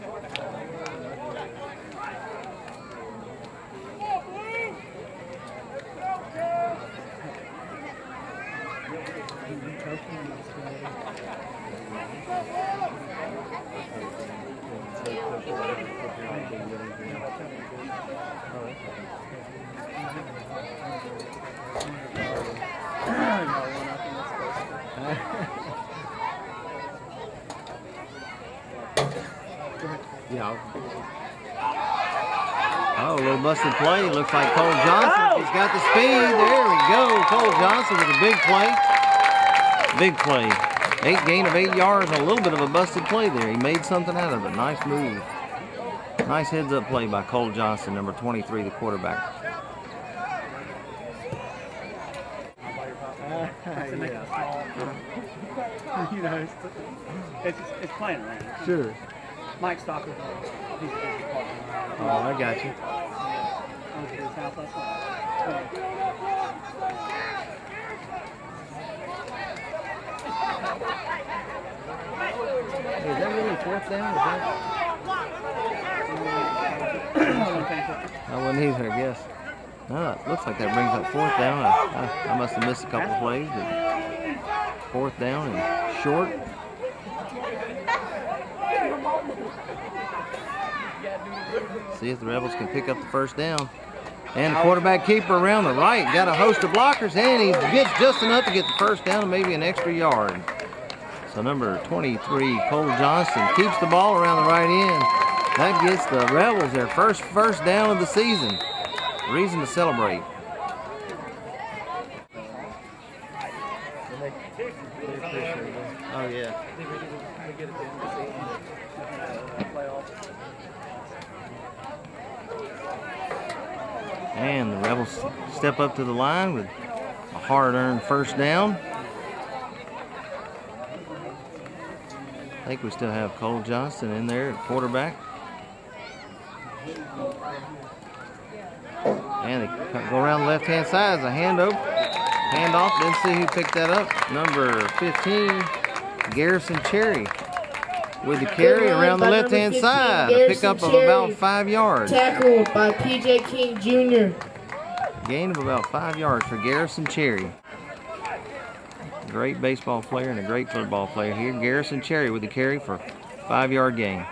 Yeah. Oh, a busted play. Looks like Cole Johnson. Oh! He's got the speed. There we go. Cole Johnson with a big play. Big play. Eight gain of eight yards. A little bit of a busted play there. He made something out of it. Nice move. Nice heads up play by Cole Johnson, number 23, the quarterback. you know, it's, it's, it's playing around. Sure. Mike Stocker, he's a big partner. Oh, I got you. Hey, is that really fourth down? Is that? I wouldn't either, I guess. No, it looks like that brings up fourth down. I, I, I must have missed a couple of plays, but fourth down and short. See if the Rebels can pick up the first down. And the quarterback keeper around the right got a host of blockers, and he gets just enough to get the first down and maybe an extra yard. So number 23, Cole Johnson, keeps the ball around the right end. That gets the Rebels their first first down of the season. Reason to celebrate. Oh yeah. And the Rebels step up to the line with a hard-earned first down. I think we still have Cole Johnson in there at quarterback. And they go around the left-hand side as a handover. Handoff, didn't see who picked that up. Number 15, Garrison Cherry. With the carry around the left-hand side. A pickup of about five yards. Tackled by PJ King Jr. Gain of about five yards for Garrison Cherry. Great baseball player and a great football player here. Garrison Cherry with the carry for five yard gain.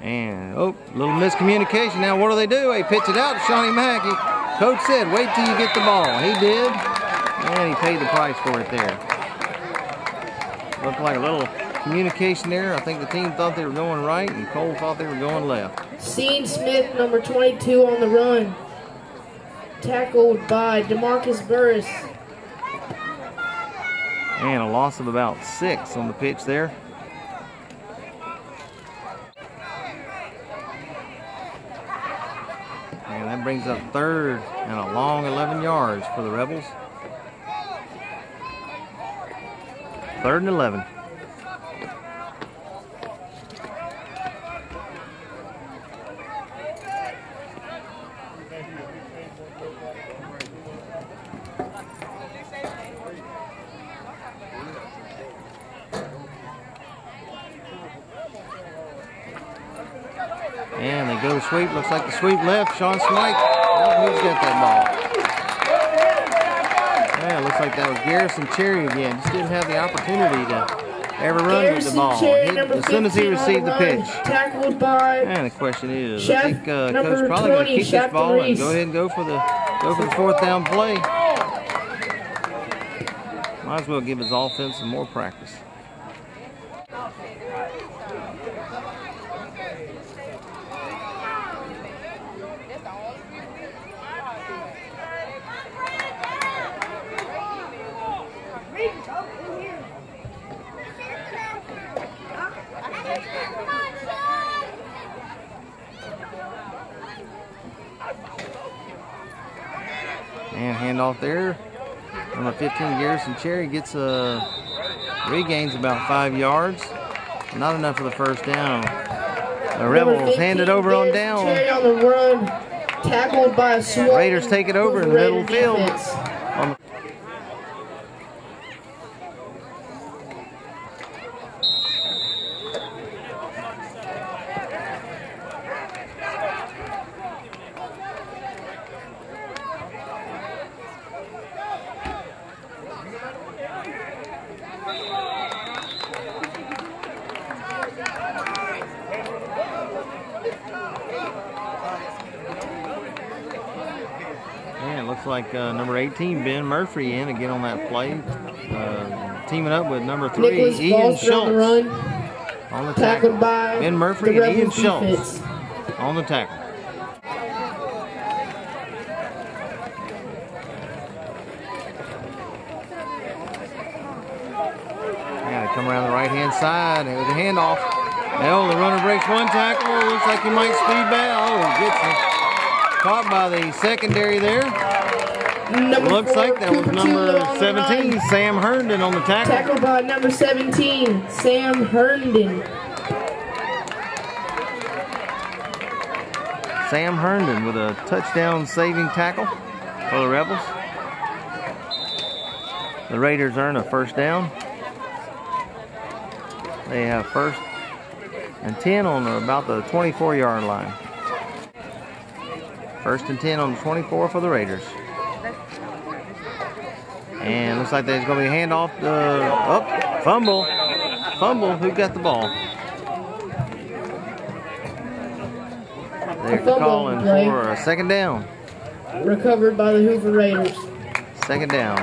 And, oh, little miscommunication. Now, what do they do? They pitch it out to Shawnee Mackey. Coach said, wait till you get the ball. He did, and he paid the price for it there. Looked like a little communication there. I think the team thought they were going right, and Cole thought they were going left. Sean Smith, number 22 on the run. Tackled by Demarcus Burris. And a loss of about six on the pitch there. That brings up third and a long 11 yards for the Rebels. Third and 11. And they go to sweep. Looks like the sweep left. Sean Smith. Oh, who's got that ball? Yeah, looks like that was Garrison Cherry again. Just didn't have the opportunity to ever run with the ball. Cherry, Hit as soon as he received the run. pitch. Tackled by And the question is, Chef I think uh, Coach probably going to keep Chef this ball and go ahead and go for the go for the fourth down play. Might as well give his offense some more practice. And handoff there. Number 15, Garrison Cherry gets uh, a regains about five yards. Not enough for the first down. The Rebels 15, hand it over on down. Cherry on the run. Tackled by a Raiders take it over in the Raider middle field. defense. On looks like uh, number 18, Ben Murphy, in again on that play. Uh, teaming up with number three, Nicholas Ian Foster on the Schultz run. on the Tackled tackle. by Ben Murphy and Ian Schultz defense. on the tackle. Yeah, they come around the right hand side. There's a handoff. Now the runner breaks one tackle. Looks like he might speed back. Oh, gets him. Caught by the secondary there. Number Looks four, like that was number Tula on 17, Sam Herndon on the tackle. Tackled by number 17, Sam Herndon. Sam Herndon with a touchdown saving tackle for the Rebels. The Raiders earn a first down. They have first and 10 on about the 24 yard line. First and 10 on the 24 for the Raiders. And looks like there's going to be a handoff. Uh, up, fumble. Fumble. Who got the ball? They're calling for a second down. Recovered by the Hoover Raiders. Second down.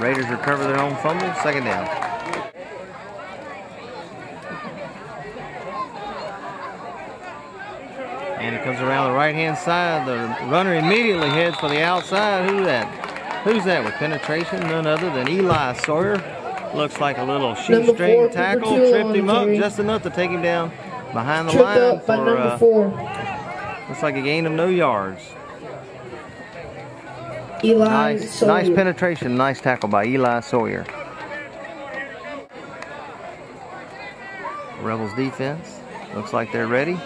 Raiders recover their own fumble. Second down. And it comes around the right hand side. The runner immediately heads for the outside. Who's that? Who's that with penetration? None other than Eli Sawyer. Looks like a little four, shoestring tackle. Tripped him up just enough to take him down behind the Tripped line. up by For, number uh, four, looks like he gained him no yards. Eli Nice, Sawyer. nice penetration. Nice tackle by Eli Sawyer. Rebels defense looks like they're ready.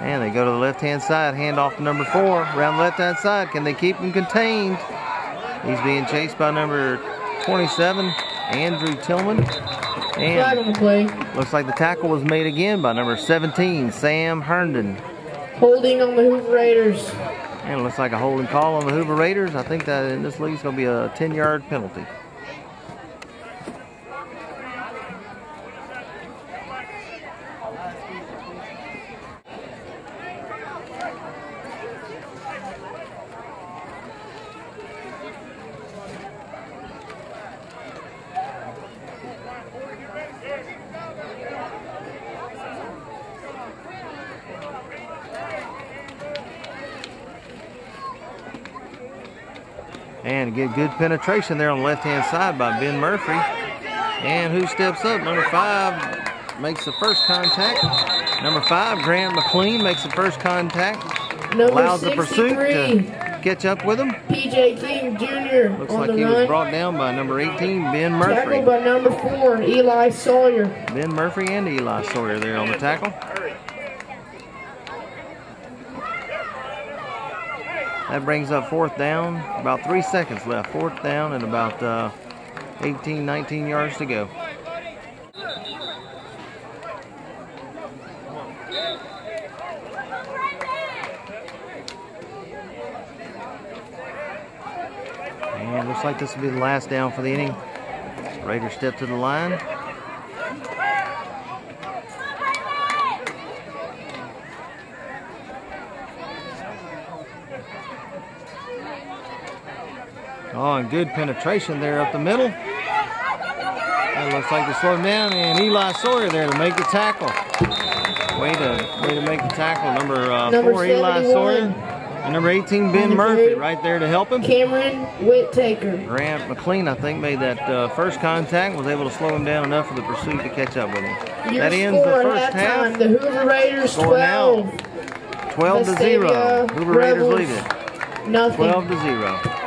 And they go to the left-hand side, hand off to number four. Around the left-hand side, can they keep him contained? He's being chased by number 27, Andrew Tillman. And play. looks like the tackle was made again by number 17, Sam Herndon. Holding on the Hoover Raiders. And it looks like a holding call on the Hoover Raiders. I think that in this league is going to be a 10 yard penalty. And get good penetration there on the left hand side by Ben Murphy. And who steps up? Number five makes the first contact. Number five, Grant McLean makes the first contact. Number Allows the pursuit 63, to catch up with him. PJ King Jr. Looks like he run. was brought down by number 18, Ben Murphy. Tackled by number four, Eli Sawyer. Ben Murphy and Eli Sawyer there on the tackle. That brings up fourth down. About three seconds left. Fourth down and about uh, 18, 19 yards to go. And looks like this will be the last down for the inning. Raiders step to the line. Oh, and good penetration there up the middle. That looks like they slowed him down, and Eli Sawyer there to make the tackle. Way to way to make the tackle. Number, uh, Number four, Eli Sawyer, and number 18, Ben Murphy, right there to help him. Cameron Whittaker. Grant McLean, I think, made that uh, first contact, was able to slow him down enough for the pursuit to catch up with him. Your that ends the first half. The Hoover Raiders Score now. 12, 12 to 0. Vestavia Hoover Raiders Rebels. lead it. nothing. 12 to 0.